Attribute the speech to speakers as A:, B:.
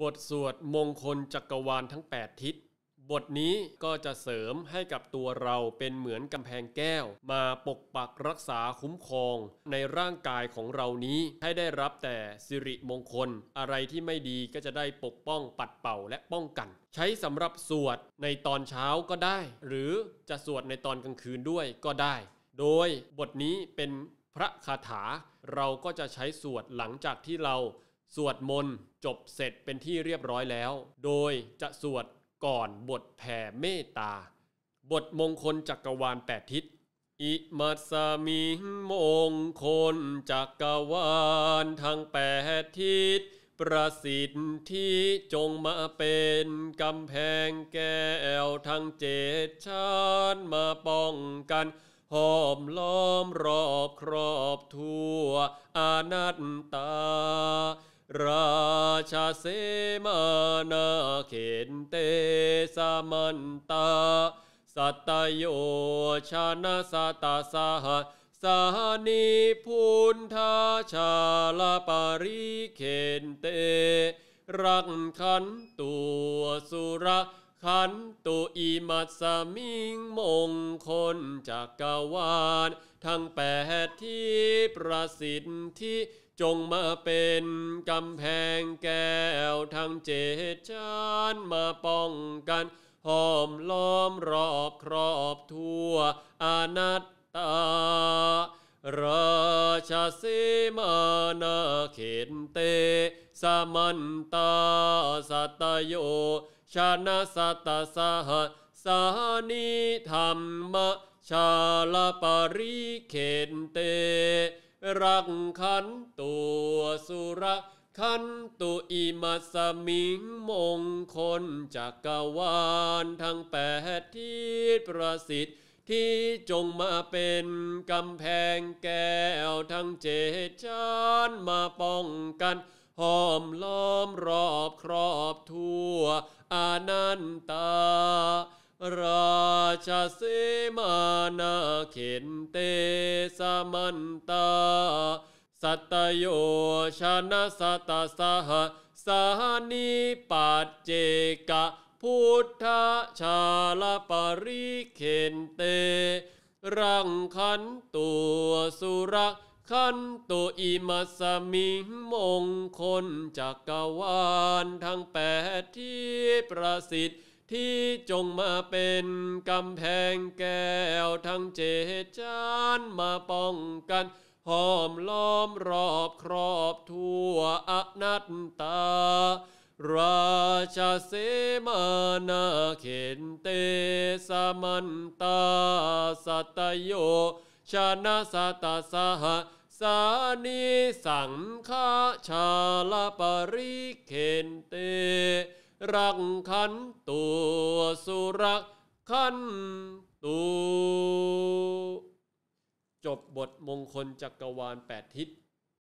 A: บทสวดมงคลจักรวาลทั้ง 8 ทิศ บทนี้ก็จะเสริมให้กับตัวเราเป็นเหมือนกำแพงแก้ว มาปกปักรักษาคุ้มครอง ในร่างกายของเรานี้ให้ได้รับแต่สิริมงคล อะไรที่ไม่ดีก็จะได้ปกป้องปัดเป่าและป้องกัน ใช้สำหรับสวดในตอนเช้าก็ได้ หรือจะสวดในตอนกลางคืนด้วยก็ได้ โดยบทนี้เป็นพระคาถาเราก็จะใช้สวดหลังจากที่เรา สวดมนต์จบเสร็จเป็นที่เรียบร้อยแล้ว โดยจะสวดก่อนบทแผ่เมตตา บทมงคลจักรวาลแปดทิศ อิมัสสมิงมงคลจักรวาลทั้งแปดทิศ ประสิทธิจงมาเป็นกำแพงแก้วทั้งเจ็ดชั้นมาป้องกันห้อมล้อมรอบครอบทั่วอานัตตา ราชาเสมานาเขนเตสามันตา สัตโยชนะสัตตาสหสหนิพุนทาชาลาปาริเขนเต รักขันตัวสุรขันตุอิมัสสมิงมงคลจักรวาล ทั้งแปดที่ประสิทธิ จงมาเป็นกำแพงแก้วทั้งเจ็ดชั้นมาป้องกันห้อมล้อมรอบครอบทั่วอนัตตา ราชาเสมานาเขนเตสามันตาสัตโยชนะสัตตสหสานิธรรมชาลปริเขนเต รักขันตัวสุรขันตุอิมัสมิงมงคลจักรวาลทั้งแปดทิศประสิทธิ์ที่จงมาเป็นกำแพงแก้วทั้งเจดชั้นมาป้องกันห้อมล้อมรอบครอบทั่วอานันตา ราชาเสมานาเขนเตสมันตา สัตโยชนะสัตสหสานิปัจเจกะ พุทธชาลปาริเขนเต รังคันตัวสุรขันตุอิมัสสมิงมงคลจักรวาลทั้งแปดที่ประสิทธิ์ ที่จงมาเป็นกำแพงแก้วทั้งเจ็ดชั้นมาป้องกันห้อมล้อมรอบครอบทั่วอนัตตา ราชาเสมานาเขนเตสมันตาสัตโยชนะสัตตสหสานิสังฆาชาลปริเขนเต รักขันตัวสุรขันตูจบบทมงคลจักรวาลแปดทิศ